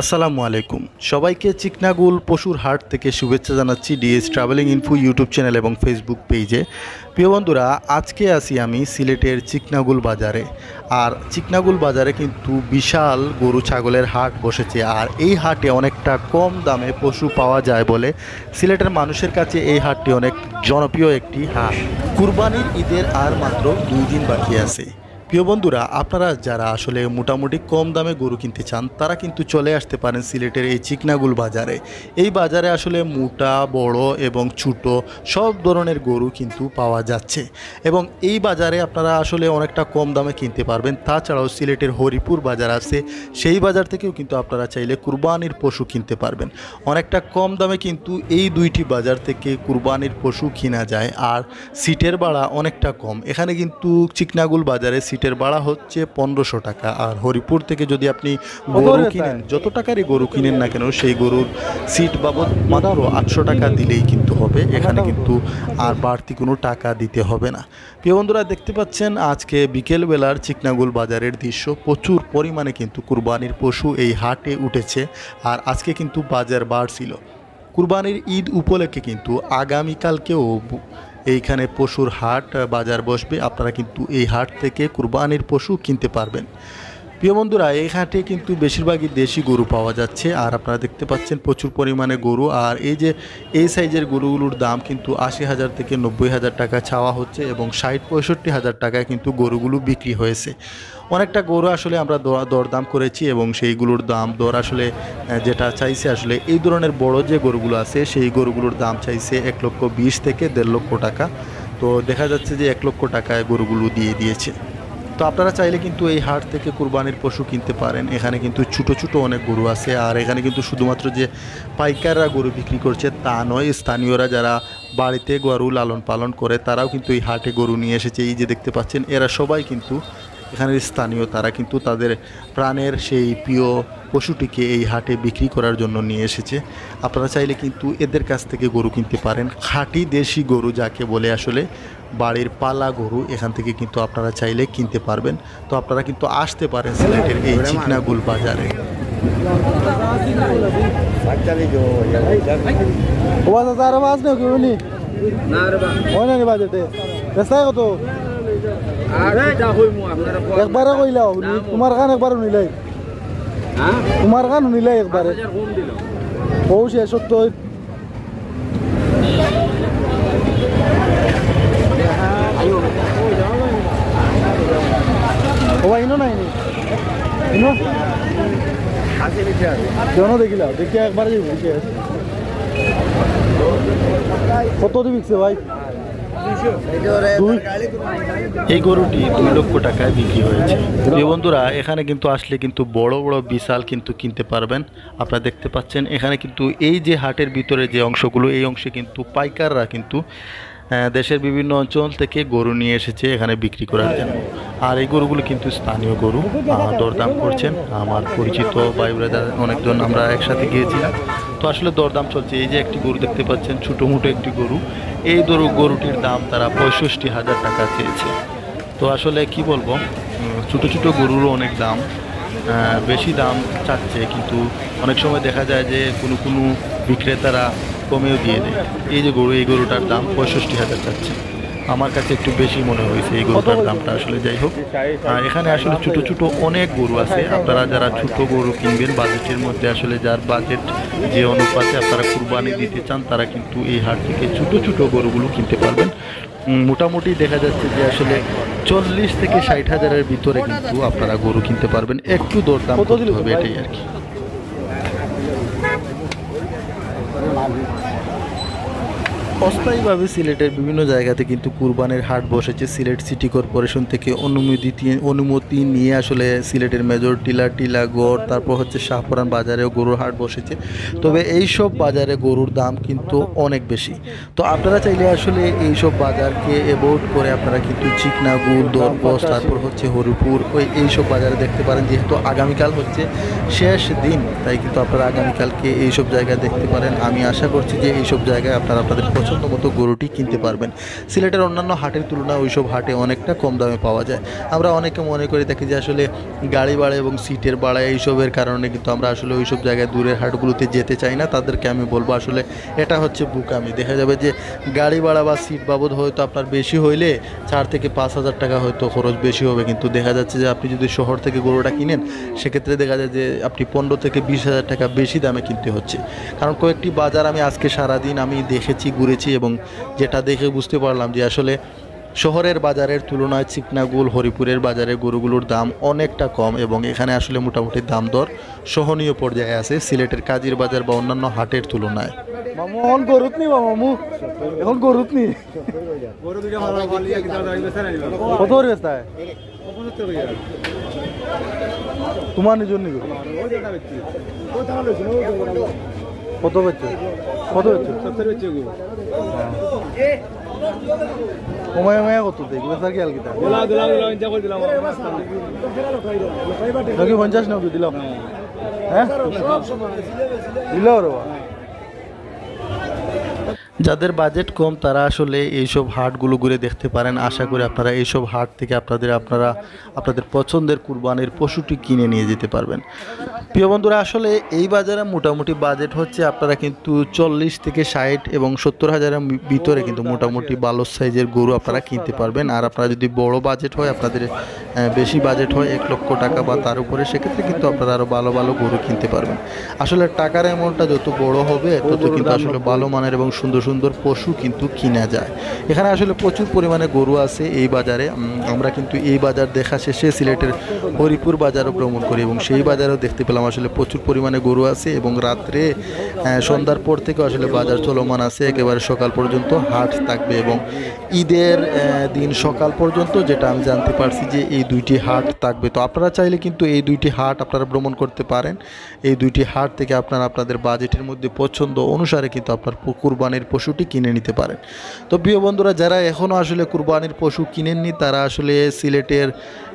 আসসালামু আলাইকুম। সবাইকে চিকনাগুল পশুর হাট থেকে শুভেচ্ছা জানাচ্ছি DS traveling info YouTube channel এবং ফেসবুক পেজে। প্রিয় বন্ধুরা, আজকে আসি আমি সিলেটের চিকনাগুল বাজারে। আর চিকনাগুল বাজারে কিন্তু বিশাল গরু ছাগলের হাট বসেছে। আর এই হাটে অনেকটা কম দামে পশু পাওয়া যায় বলে সিলেটের মানুষের কাছে এই হাটটি অনেক জনপ্রিয় একটি হাট। কুরবানির ঈদের আর মাত্র দুই দিন বাকি আছে। প্রিয় বন্ধুরা, আপনারা যারা আসলে মোটামুটি কম দামে গরু কিনতে চান, তারা কিন্তু চলে আসতে পারেন সিলেটের এই চিকনাগুল বাজারে। এই বাজারে আসলে মোটা, বড় এবং ছোট সব ধরনের গরু কিন্তু পাওয়া যাচ্ছে। এবং এই বাজারে আপনারা আসলে অনেকটা কম দামে কিনতে পারবেন। তাছাড়াও সিলেটের হরিপুর বাজার আছে, সেই বাজার থেকেও কিন্তু আপনারা চাইলে কুরবানির পশু কিনতে পারবেন। অনেকটা কম দামে কিন্তু এই দুইটি বাজার থেকে কুরবানির পশু কিনা যায়, আর সিটের ভাড়া অনেকটা কম। এখানে কিন্তু চিকনাগুল বাজারে সিটের ভাড়া হচ্ছে পনেরোশো টাকা। আর হরিপুর থেকে যদি আপনি গরু কিনেন যত টাকারই গরু কিনেন না কেন সেই গরুর সিট বাবদ মাত্র আটশো টাকা দিলেই কিন্তু হবে। এখানে কিন্তু আর বাড়তি কোনো টাকা দিতে হবে না। প্রিয় বন্ধুরা দেখতে পাচ্ছেন আজকে বিকেলবেলার চিকনাগুল বাজারের দৃশ্য। প্রচুর পরিমাণে কিন্তু কুরবানির পশু এই হাটে উঠেছে আর আজকে কিন্তু বাজার বাড়ছিল। কুরবানির ঈদ উপলক্ষে কিন্তু আগামীকালকেও এইখানে পশুর হাট বাজার বসবে। আপনারা কিন্তু এই হাট থেকে কুরবানির পশু কিনতে পারবেন। প্রিয় বন্ধুরা, এই হাটে কিন্তু বেশিরভাগই দেশি গরু পাওয়া যাচ্ছে, আর আপনারা দেখতে পাচ্ছেন প্রচুর পরিমাণে গরু, আর এই যে এই সাইজের গরুগুলোর দাম কিন্তু আশি হাজার থেকে নব্বই হাজার টাকা ছাওয়া হচ্ছে এবং ষাট পঁয়ষট্টি হাজার টাকায় কিন্তু গরুগুলো বিক্রি হয়েছে। অনেকটা গরু আসলে আমরা দর- দরদাম করেছি এবং সেইগুলোর দাম দর আসলে যেটা চাইছে আসলে এই ধরনের বড় যে গরুগুলো আছে, সেই গরুগুলোর দাম চাইছে এক লক্ষ বিশ থেকে দেড় লক্ষ টাকা। তো দেখা যাচ্ছে যে এক লক্ষ টাকায় গরুগুলো দিয়ে দিয়েছে। তো আপনারা চাইলে কিন্তু এই হাট থেকে কুরবানির পশু কিনতে পারেন। এখানে কিন্তু ছোটো ছোটো অনেক গরু আছে আর এখানে কিন্তু শুধুমাত্র যে পাইকাররা গরু বিক্রি করছে তা নয়, স্থানীয়রা যারা বাড়িতে গরু লালন পালন করে তারাও কিন্তু এই হাটে গরু নিয়ে এসেছে। এই যে দেখতে পাচ্ছেন, এরা সবাই কিন্তু এখানের স্থানীয় তারা কিন্তু তাদের প্রাণের সেই প্রিয় পশুটিকে এই হাটে বিক্রি করার জন্য নিয়ে এসেছে। আপনারা চাইলে কিন্তু এদের কাছ থেকে গরু কিনতে পারেন। খাঁটি দেশি গরু যাকে বলে আসলে বাড়ির পালা গরু এখান থেকে কিন্তু আপনারা চাইলে কিনতে পারবেন। তো আপনারা কিন্তু আসতে পারেন সিলেটের এই চিকনাগুল বাজারে। না রে কত? একবাৰে কৰিলে তোমাৰ খান একবাৰ শুনিলে তোমাৰ খান শুনিলে একবাৰে বহু চে চত্তৰ দেখিলা দেখিয়া একবাৰ ফটো দি বিকছে ভাই? এই গরুটি দুই লক্ষ টাকায় বিক্রি হয়েছে। প্রিয় বন্ধুরা এখানে কিন্তু আসলে কিন্তু বড় বড় বিশাল কিন্তু কিনতে পারবেন। আপনারা দেখতে পাচ্ছেন এখানে কিন্তু এই যে হাটের ভিতরে যে অংশগুলো এই অংশে কিন্তু পাইকাররা কিন্তু দেশের বিভিন্ন অঞ্চল থেকে গরু নিয়ে এসেছে এখানে বিক্রি করার জন্য। আর এই গরুগুলো কিন্তু স্থানীয় গরু দরদাম করছেন। আমার পরিচিত ভাই ব্রাদার অনেকজন আমরা একসাথে গিয়েছিলাম। তো আসলে দরদাম চলছে। এই যে একটি গরু দেখতে পাচ্ছেন ছোটো মোটো একটি গরু। এই ধরো গরুটির দাম তারা পঁয়ষট্টি হাজার টাকা চেয়েছে। তো আসলে কি বলব ছোটো ছোটো গরুরও অনেক দাম বেশি দাম চাচ্ছে। কিন্তু অনেক সময় দেখা যায় যে কোনো কোনো বিক্রেতারা কমেও দিয়ে দেয়। এই যে গরু এই গরুটার দাম পঁয়ষট্টি হাজার চাচ্ছে। আমার কাছে একটু বেশি মনে হয়েছে এই গরুটার দামটা আসলে যাই হোক। এখানে আসলে ছোটো ছোটো অনেক গরু আছে। আপনারা যারা ছোট গরু কিনবেন বাজেটের মধ্যে আসলে যার বাজেট যে অনুপাতে আপনারা কুরবানি দিতে চান তারা কিন্তু এই হাট থেকে ছোটো ছোটো গরুগুলো কিনতে পারবেন। মোটামুটি দেখা যাচ্ছে যে আসলে চল্লিশ থেকে ষাট হাজারের ভিতরে কিন্তু আপনারা গরু কিনতে পারবেন। একটু দরদাম হবে এটাই আর কি। অস্থায়ীভাবে সিলেটের বিভিন্ন জায়গাতে কিন্তু কুরবানের হাট বসেছে। সিলেট সিটি কর্পোরেশন থেকে অনুমতি দিয়ে- অনুমতি নিয়ে আসলে সিলেটের মেজর টিলা টিলাগড় তারপর হচ্ছে শাহপুরান বাজারেও গরুর হাট বসেছে। তবে এই সব বাজারে গরুর দাম কিন্তু অনেক বেশি। তো আপনারা চাইলে আসলে এই সব বাজারকে অ্যাভয়েড করে আপনারা কিন্তু চিকনাগুল দরবস তারপর হচ্ছে হরিপুর ওই এইসব বাজারে দেখতে পারেন। যেহেতু আগামীকাল হচ্ছে শেষ দিন তাই কিন্তু আপনারা আগামীকালকে এইসব জায়গায় দেখতে পারেন। আমি আশা করছি যে এইসব জায়গায় আপনারা আপনাদের পছন্দ পছন্দ মতো গরুটি কিনতে পারবেন। সিলেটের অন্যান্য হাটের তুলনায় ওইসব হাটে অনেকটা কম দামে পাওয়া যায়। আমরা অনেকে মনে করে থাকি যে আসলে গাড়ি ভাড়া এবং সিটের ভাড়া এইসবের কারণে কিন্তু আমরা আসলে ওইসব জায়গায় দূরের হাটগুলোতে যেতে চাই না। তাদেরকে আমি বলব আসলে এটা হচ্ছে বুকামি। দেখা যাবে যে গাড়ি ভাড়া বা সিট বাবদ হয়তো আপনার বেশি হইলে চার থেকে পাঁচ হাজার টাকা হয়তো খরচ বেশি হবে। কিন্তু দেখা যাচ্ছে যে আপনি যদি শহর থেকে গরুটা কিনেন, সেক্ষেত্রে দেখা যায় যে আপনি পনেরো থেকে বিশ হাজার টাকা বেশি দামে কিনতে হচ্ছে। কারণ কয়েকটি বাজার আমি আজকে সারাদিন আমি দেখেছি ঘুরেছি এবং যেটা দেখে বুঝতে পারলাম যে আসলে শহরের বাজারের তুলনায় চিকনাগুল, হরিপুরের বাজারে গরুগুলোর দাম অনেকটা কম এবং এখানে আসলে মোটামুটি দাম দর সহনীয় পর্যায়ে আছে সিলেটের কাজির বাজার বা অন্যান্য হাটের তুলনায়। তোমার নিজের কত বেচছো কত বেচছো কমায় মায়া কত দেখি বেচার কি আলকিতা নাকি পঞ্চাশ নাকি দিলাম। হ্যাঁ। দিল রে যাদের বাজেট কম তারা আসলে এইসব হাটগুলো ঘুরে দেখতে পারেন। আশা করি আপনারা এইসব হাট থেকে আপনাদের আপনারা আপনাদের পছন্দের কুরবানির পশুটি কিনে নিয়ে যেতে পারবেন। প্রিয় বন্ধুরা আসলে এই বাজারে মোটামুটি বাজেট হচ্ছে আপনারা কিন্তু চল্লিশ থেকে ষাট এবং সত্তর হাজারের ভিতরে কিন্তু মোটামুটি ভালো সাইজের গরু আপনারা কিনতে পারবেন। আর আপনারা যদি বড় বাজেট হয় আপনাদের বেশি বাজেট হয় এক লক্ষ টাকা বা তার উপরে সেক্ষেত্রে কিন্তু আপনারা আরও ভালো ভালো গরু কিনতে পারবেন। আসলে টাকার অ্যামাউন্টটা যত বড় হবে তত কিন্তু আসলে ভালো মানের এবং সুন্দর সুন্দর পশু কিন্তু কিনা যায়। এখানে আসলে প্রচুর পরিমাণে গরু আছে এই বাজারে। আমরা কিন্তু এই বাজার দেখা শেষে সিলেটের হরিপুর বাজারও ভ্রমণ করি এবং সেই বাজারেও দেখতে পেলাম আসলে প্রচুর পরিমাণে গরু আছে এবং রাত্রে সন্ধ্যার পর থেকে আসলে বাজার চলমান আছে। একেবারে সকাল পর্যন্ত হাট থাকবে এবং ঈদের দিন সকাল পর্যন্ত যেটা আমি জানতে পারছি যে এই দুইটি হাট থাকবে। তো আপনারা চাইলে কিন্তু এই দুইটি হাট আপনারা ভ্রমণ করতে পারেন। এই দুইটি হাট থেকে আপনারা আপনাদের বাজেটের মধ্যে পছন্দ অনুসারে কিন্তু আপনার কুরবানির পশুটি কিনে নিতে পারেন। তো প্রিয় বন্ধুরা, যারা এখনও আসলে কুরবানির পশু কিনেননি, তারা আসলে সিলেটের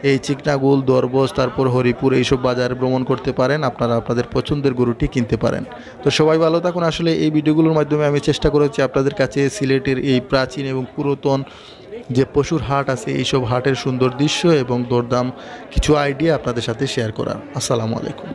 এই চিকনাগুল, দরবস, তারপর হরিপুর এইসব বাজারে ভ্রমণ করতে পারেন। আপনারা আপনাদের পছন্দের গরুটি কিনতে পারেন। তো সবাই ভালো থাকুন। আসলে এই ভিডিওগুলোর মাধ্যমে আমি চেষ্টা করেছি আপনাদের কাছে সিলেটের এই প্রাচীন এবং পুরাতন যে পশুর হাট আছে, এইসব হাটের সুন্দর দৃশ্য এবং দরদাম কিছু আইডিয়া আপনাদের সাথে শেয়ার করার। আসসালামু আলাইকুম।